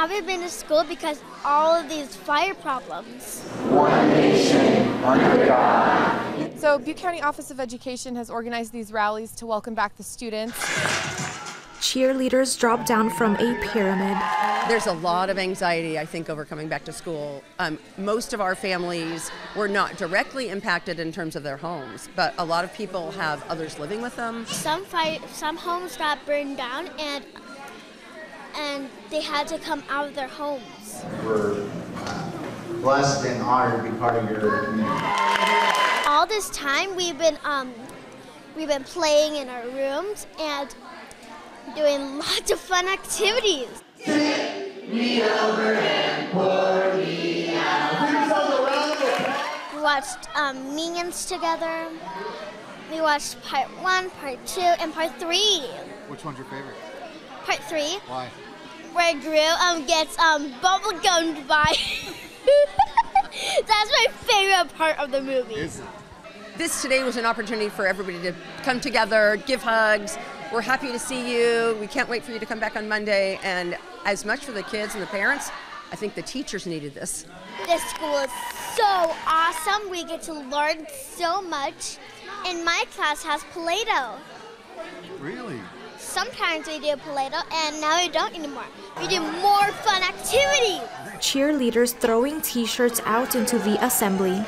haven't been to school because all of these fire problems. One nation under God. So Butte County Office of Education has organized these rallies to welcome back the students. Cheerleaders drop down from a pyramid. There's a lot of anxiety, I think, over coming back to school. Um, most of our families were not directly impacted in terms of their homes, but a lot of people have others living with them. Some fire, some homes got burned down, and and they had to come out of their homes. We're uh, blessed and honored to be part of your community. All this time, we've been um, we've been playing in our rooms and doing lots of fun activities. Me over and pour me out. We watched um, Minions together. We watched part one, part two, and part three. Which one's your favorite? Part three, Why? where Gru um, gets um, bubblegummed by. That's my favorite part of the movie. Is it? This today was an opportunity for everybody to come together, give hugs. We're happy to see you. We can't wait for you to come back on Monday. And as much for the kids and the parents, I think the teachers needed this. This school is so awesome. We get to learn so much. And my class has Play-Doh. Really? Sometimes we do Play-Doh, and now we don't anymore. We do more fun activities. Cheerleaders throwing t shirts out into the assembly.